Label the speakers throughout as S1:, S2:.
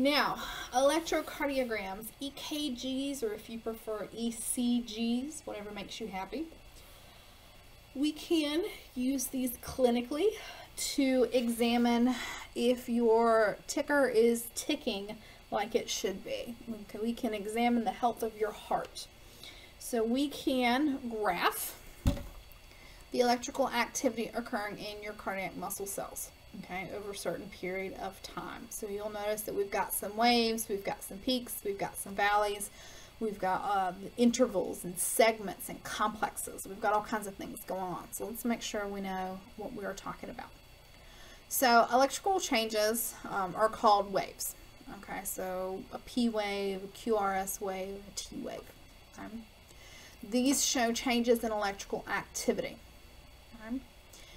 S1: Now, electrocardiograms, EKGs, or if you prefer ECGs, whatever makes you happy. We can use these clinically to examine if your ticker is ticking like it should be. Okay, we can examine the health of your heart. So we can graph the electrical activity occurring in your cardiac muscle cells okay, over a certain period of time. So you'll notice that we've got some waves, we've got some peaks, we've got some valleys, we've got uh, intervals and segments and complexes. We've got all kinds of things going on. So let's make sure we know what we are talking about. So electrical changes um, are called waves. Okay, so a P wave, a QRS wave, a T wave. Okay. These show changes in electrical activity. Okay.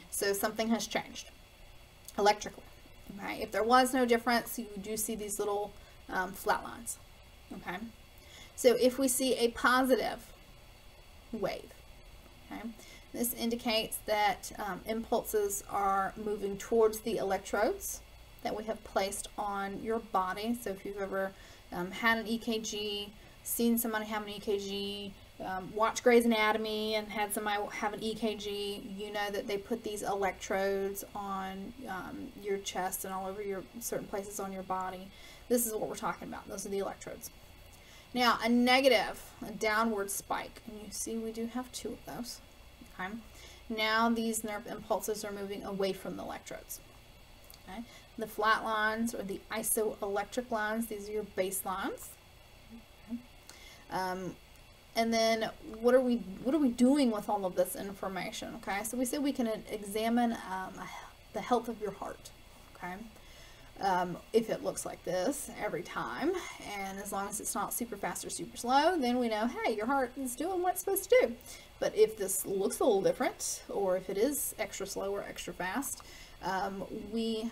S1: So something has changed electrically. Okay, if there was no difference, you do see these little um, flat lines. Okay, so if we see a positive wave, okay, this indicates that um, impulses are moving towards the electrodes that we have placed on your body. So if you've ever um, had an EKG, seen somebody have an EKG, um, watched Grey's Anatomy and had somebody have an EKG, you know that they put these electrodes on um, your chest and all over your certain places on your body. This is what we're talking about. Those are the electrodes. Now, a negative, a downward spike, and you see we do have two of those. Okay. Now these nerve impulses are moving away from the electrodes. Okay. The flat lines or the isoelectric lines, these are your baselines. Okay. Um, and then what are we what are we doing with all of this information okay? So we said we can examine um, the health of your heart okay? Um, if it looks like this every time and as long as it's not super fast or super slow then we know hey your heart is doing what it's supposed to do. But if this looks a little different or if it is extra slow or extra fast um, we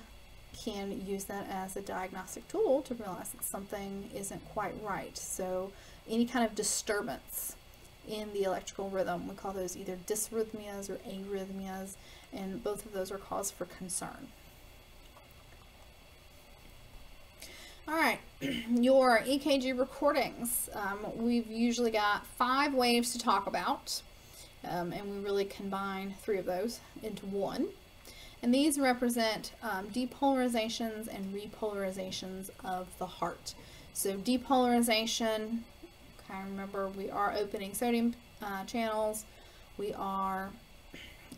S1: can use that as a diagnostic tool to realize that something isn't quite right. So any kind of disturbance in the electrical rhythm. We call those either dysrhythmias or arrhythmias, and both of those are cause for concern. All right, your EKG recordings. Um, we've usually got five waves to talk about, um, and we really combine three of those into one. And these represent um, depolarizations and repolarizations of the heart. So depolarization Okay, remember we are opening sodium uh, channels. We are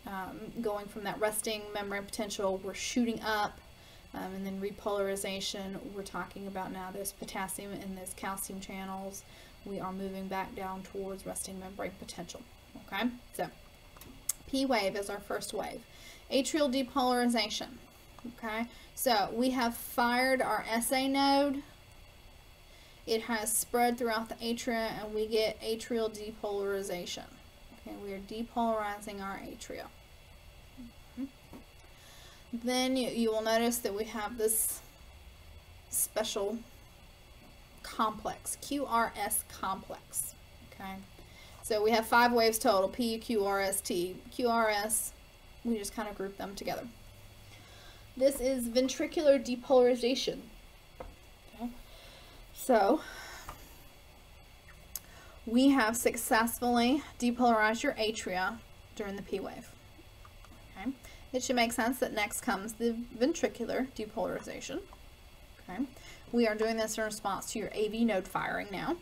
S1: um, going from that resting membrane potential. We're shooting up. Um, and then repolarization, we're talking about now those potassium and those calcium channels. We are moving back down towards resting membrane potential. Okay, so P wave is our first wave. Atrial depolarization. Okay, so we have fired our SA node it has spread throughout the atria and we get atrial depolarization. Okay, we are depolarizing our atria. Mm-hmm. Then you, you will notice that we have this special complex, QRS complex. Okay, so we have five waves total, P, Q, R, S, T. QRS, we just kind of group them together. This is ventricular depolarization. So we have successfully depolarized your atria during the P wave. Okay. It should make sense that next comes the ventricular depolarization. Okay. We are doing this in response to your AV node firing now.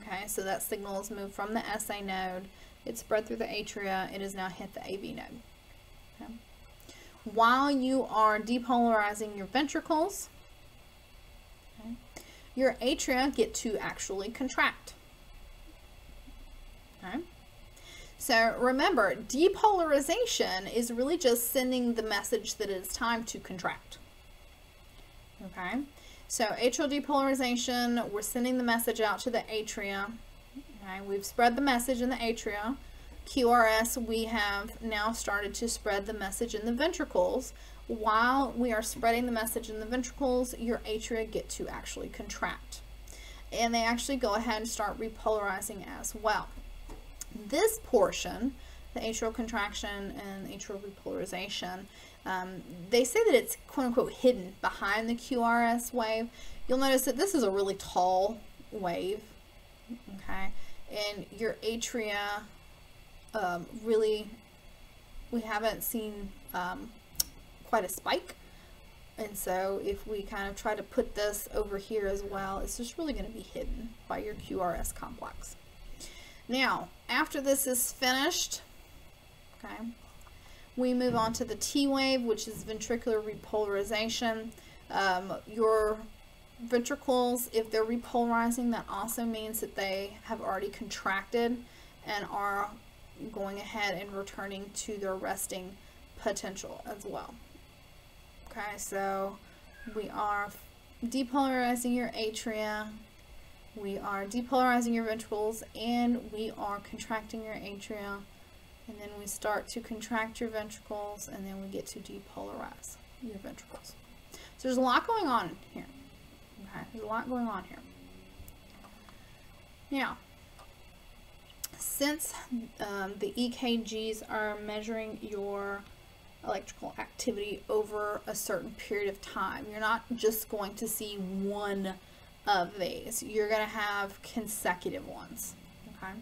S1: Okay, so that signal has moved from the SA node, it's spread through the atria, it has now hit the AV node. Okay. While you are depolarizing your ventricles, your atria get to actually contract. Okay. So remember, depolarization is really just sending the message that it's time to contract. Okay. So atrial depolarization, we're sending the message out to the atria. Okay. We've spread the message in the atria. QRS, we have now started to spread the message in the ventricles while we are spreading the message in the ventricles, your atria get to actually contract. And they actually go ahead and start repolarizing as well. This portion, the atrial contraction and atrial repolarization, Um, they say that it's quote unquote hidden behind the QRS wave. You'll notice that this is a really tall wave, okay, and your atria um, really, we haven't seen um, quite a spike. And so if we kind of try to put this over here as well, it's just really going to be hidden by your QRS complex. Now, after this is finished, okay, we move on to the T wave, which is ventricular repolarization. Um, your ventricles, if they're repolarizing, that also means that they have already contracted and are going ahead and returning to their resting potential as well. Okay, so we are depolarizing your atria, we are depolarizing your ventricles, and we are contracting your atria. And then we start to contract your ventricles, and then we get to depolarize your ventricles. So there's a lot going on here. Okay, there's a lot going on here. Now, since um, the EKGs are measuring your electrical activity over a certain period of time, you're not just going to see one of these. You're going to have consecutive ones. Okay.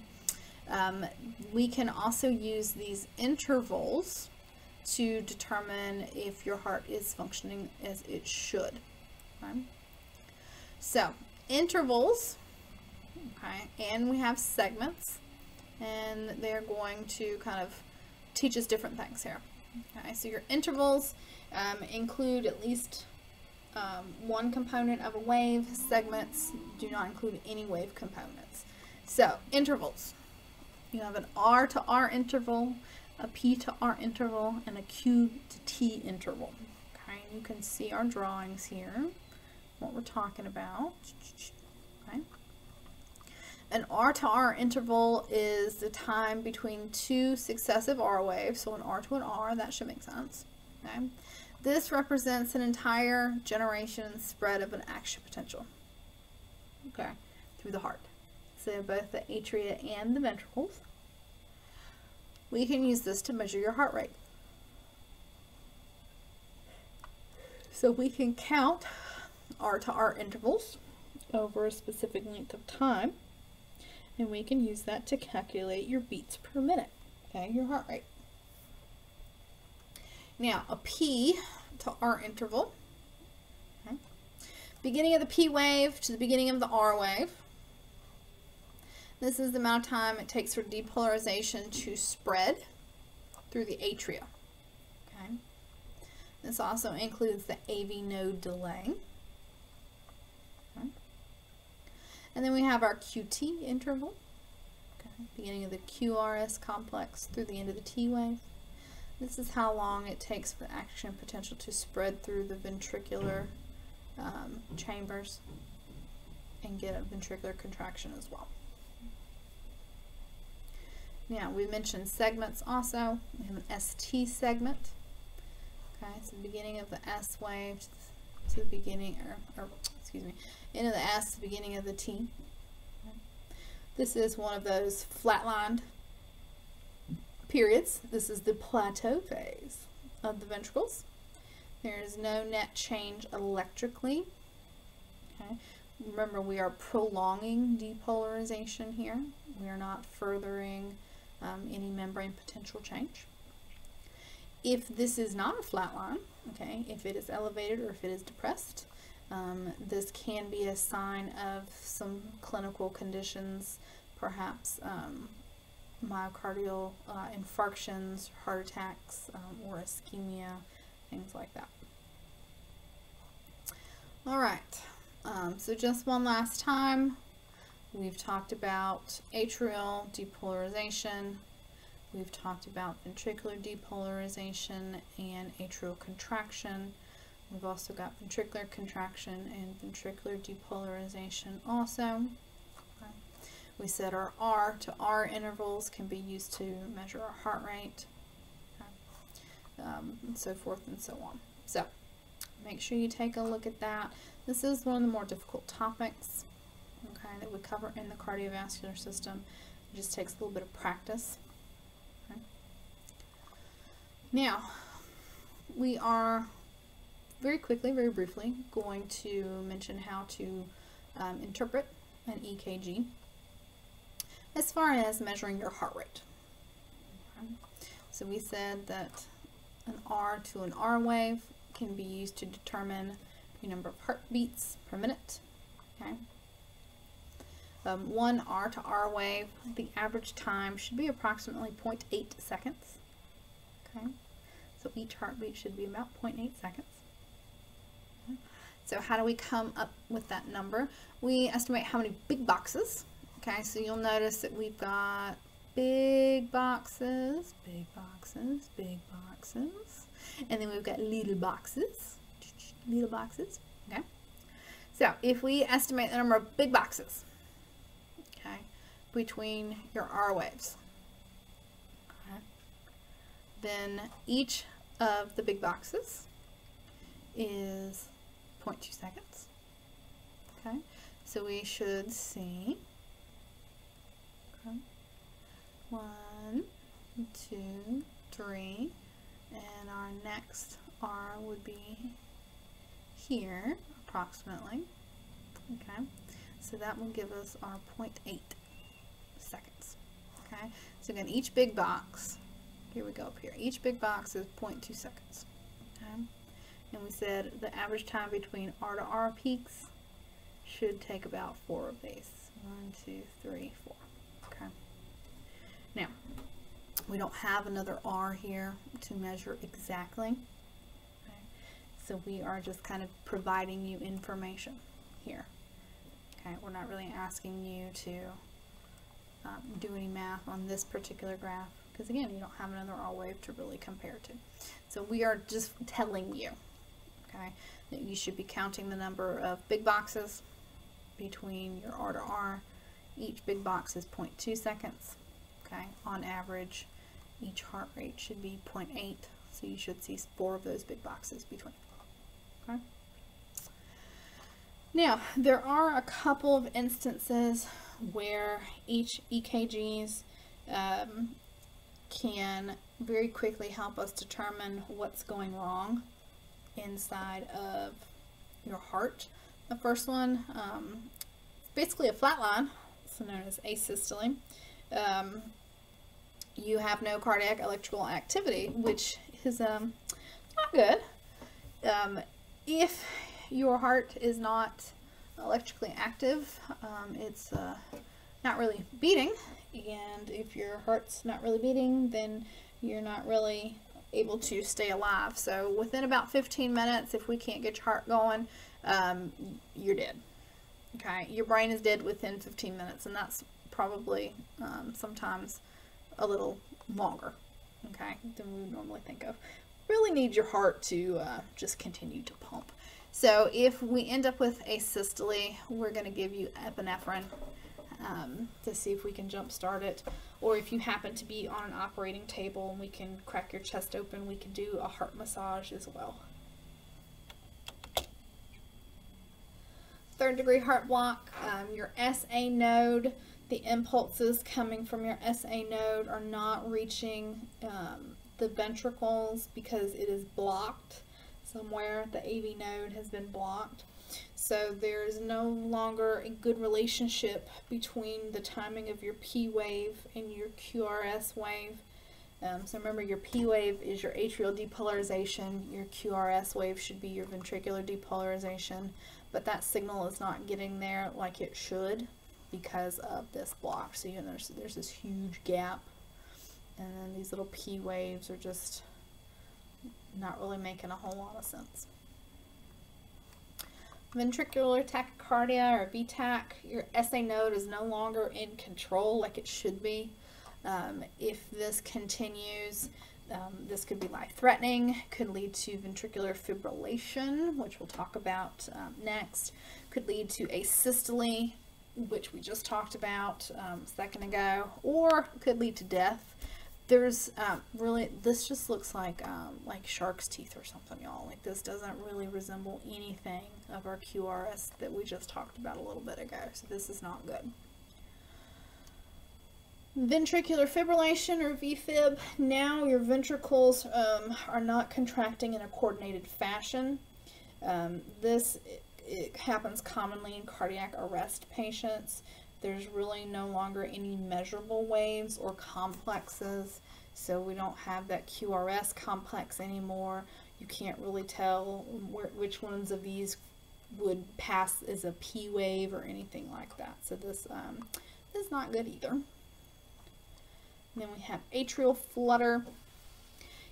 S1: Um, we can also use these intervals to determine if your heart is functioning as it should. Okay. So intervals, okay, and we have segments, and they're going to kind of teach us different things here. Okay, so your intervals um, include at least um, one component of a wave. Segments do not include any wave components. So intervals. You have an R to R interval, a P to R interval, and a Q to T interval. Okay, you can see our drawings here, what we're talking about. Okay. An R to R interval is the time between two successive R waves, so an R to an R, that should make sense. Okay. This represents an entire generation spread of an action potential. Okay, through the heart. So both the atria and the ventricles. We can use this to measure your heart rate. So we can count R to R intervals over a specific length of time and we can use that to calculate your beats per minute, okay, your heart rate. Now, a P to R interval, okay, beginning of the P wave to the beginning of the R wave. This is the amount of time it takes for depolarization to spread through the atria. Okay. This also includes the AV node delay. And then we have our QT interval, okay, beginning of the QRS complex through the end of the T wave. This is how long it takes for the action potential to spread through the ventricular um, chambers and get a ventricular contraction as well. Now, we mentioned segments also. We have an ST segment. Okay, so the beginning of the S wave to the beginning, or, or excuse me, end of the S, the beginning of the T. This is one of those flatlined periods. This is the plateau phase of the ventricles. There is no net change electrically. Okay. Remember, we are prolonging depolarization here. We are not furthering um, any membrane potential change. If this is not a flat line, okay, if it is elevated or if it is depressed, um, this can be a sign of some clinical conditions, perhaps um, myocardial uh, infarctions, heart attacks, um, or ischemia, things like that. All right, um, so just one last time, we've talked about atrial depolarization, we've talked about ventricular depolarization and atrial contraction, We've also got ventricular contraction and ventricular depolarization also. We said our R to R intervals can be used to measure our heart rate, um, and so forth and so on. So make sure you take a look at that. This is one of the more difficult topics okay, that we cover in the cardiovascular system. It just takes a little bit of practice. Okay. Now, we are very quickly, very briefly, going to mention how to um, interpret an EKG as far as measuring your heart rate. So we said that an R to an R wave can be used to determine your number of heartbeats per minute. Okay. Um, one R to R wave, the average time should be approximately 0.8 seconds. Okay. So each heartbeat should be about 0.8 seconds. So how do we come up with that number? We estimate how many big boxes. Okay, so you'll notice that we've got big boxes, big boxes, big boxes, and then we've got little boxes, little boxes, okay? So if we estimate the number of big boxes, okay, between your R waves, okay, then each of the big boxes is 0.2 seconds. Okay, so we should see okay, one, two, three, and our next R would be here approximately. Okay, so that will give us our 0.8 seconds. Okay, so again, each big box, here we go up here, each big box is 0.2 seconds. Okay and we said the average time between R to R peaks should take about four of these. One, two, three, four. Okay. Now, we don't have another R here to measure exactly. Okay. So we are just kind of providing you information here. Okay, we're not really asking you to um, do any math on this particular graph because again, you don't have another R wave to really compare to. So we are just telling you okay? That you should be counting the number of big boxes between your R to R. Each big box is 0.2 seconds, okay? On average, each heart rate should be 0.8, so you should see four of those big boxes between, okay? Now, there are a couple of instances where each EKGs um, can very quickly help us determine what's going wrong inside of your heart. The first one, um, basically a flat line, also known as asystole. Um, you have no cardiac electrical activity, which is um, not good. Um, if your heart is not electrically active, um, it's uh, not really beating, and if your heart's not really beating, then you're not really able to stay alive. So within about 15 minutes, if we can't get your heart going, um, you're dead. Okay, your brain is dead within 15 minutes, and that's probably um, sometimes a little longer, okay, than we would normally think of. Really need your heart to uh, just continue to pump. So if we end up with asystole, we're going to give you epinephrine um, to see if we can jump start it. Or if you happen to be on an operating table and we can crack your chest open, we can do a heart massage as well. Third degree heart block, um, your SA node, the impulses coming from your SA node are not reaching um, the ventricles because it is blocked somewhere. The AV node has been blocked. So there's no longer a good relationship between the timing of your P wave and your QRS wave. Um, so remember your P wave is your atrial depolarization, your QRS wave should be your ventricular depolarization, but that signal is not getting there like it should because of this block. So you know, there's, there's this huge gap and then these little P waves are just not really making a whole lot of sense ventricular tachycardia or VTach, your SA node is no longer in control like it should be. Um, if this continues, um, this could be life-threatening, could lead to ventricular fibrillation, which we'll talk about um, next, could lead to asystole, which we just talked about um, a second ago, or could lead to death there's um, really this just looks like um, like shark's teeth or something y'all like this doesn't really resemble anything of our QRS that we just talked about a little bit ago so this is not good Ventricular fibrillation or VFib. Now your ventricles um, are not contracting in a coordinated fashion. Um, this it, it happens commonly in cardiac arrest patients. There's really no longer any measurable waves or complexes, so we don't have that QRS complex anymore. You can't really tell where, which ones of these would pass as a P wave or anything like that. So this, um, this is not good either. And then we have atrial flutter.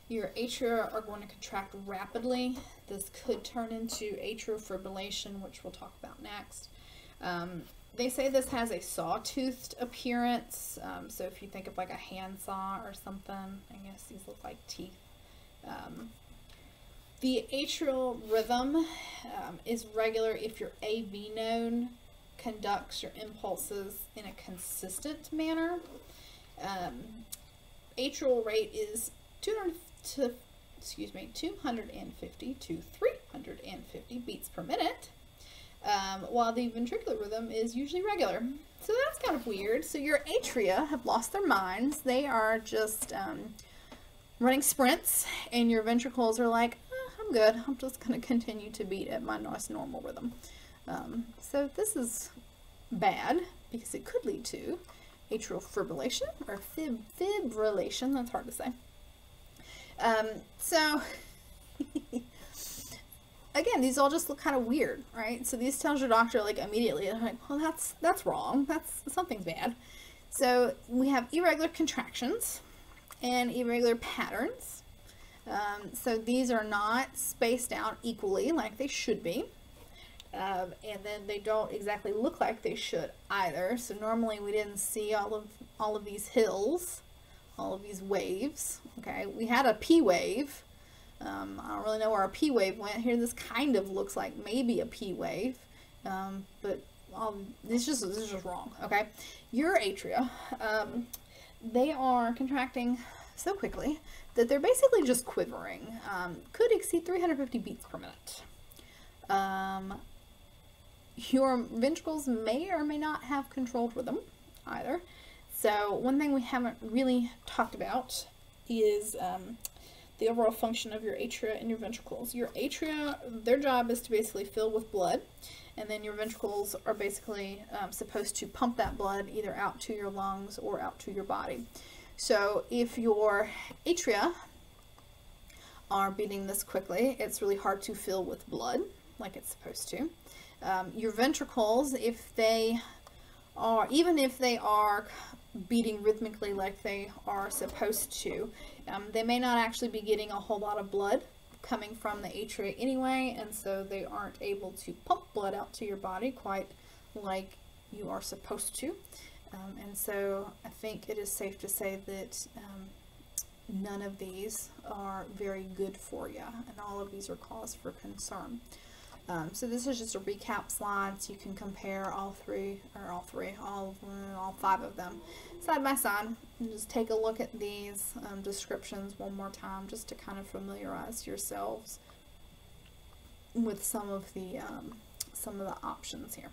S1: Your atria are going to contract rapidly. This could turn into atrial fibrillation, which we'll talk about next. Um, they say this has a sawtoothed appearance. Um, so if you think of like a handsaw or something, I guess these look like teeth. Um, the atrial rhythm um, is regular if your AV node conducts your impulses in a consistent manner. Um, atrial rate is 200 to excuse me 250 to 350 beats per minute um, while the ventricular rhythm is usually regular. So that's kind of weird. So your atria have lost their minds. They are just um, running sprints, and your ventricles are like, eh, I'm good. I'm just going to continue to beat at my nice normal rhythm. Um, so this is bad because it could lead to atrial fibrillation or fib fibrillation. That's hard to say. Um, so again, these all just look kind of weird, right? So these tells your doctor like immediately, like, well, that's that's wrong. That's something's bad. So we have irregular contractions and irregular patterns. Um, so these are not spaced out equally like they should be. Um, and then they don't exactly look like they should either. So normally we didn't see all of all of these hills, all of these waves. Okay, we had a P wave, um, I don't really know where our P wave went. Here this kind of looks like maybe a P wave, um, but um, this just this is just wrong. Okay, your atria, um, they are contracting so quickly that they're basically just quivering. Um, could exceed 350 beats per minute. Um, your ventricles may or may not have controlled rhythm either. So one thing we haven't really talked about is the overall function of your atria and your ventricles. Your atria, their job is to basically fill with blood, and then your ventricles are basically um, supposed to pump that blood either out to your lungs or out to your body. So if your atria are beating this quickly, it's really hard to fill with blood like it's supposed to. Um, your ventricles, if they are, even if they are beating rhythmically like they are supposed to. Um, they may not actually be getting a whole lot of blood coming from the atria anyway, and so they aren't able to pump blood out to your body quite like you are supposed to. Um, and so I think it is safe to say that um, none of these are very good for you, and all of these are cause for concern. Um, so this is just a recap slide so you can compare all three, or all three, all, all five of them side by side and just take a look at these um, descriptions one more time just to kind of familiarize yourselves with some of the um, some of the options here.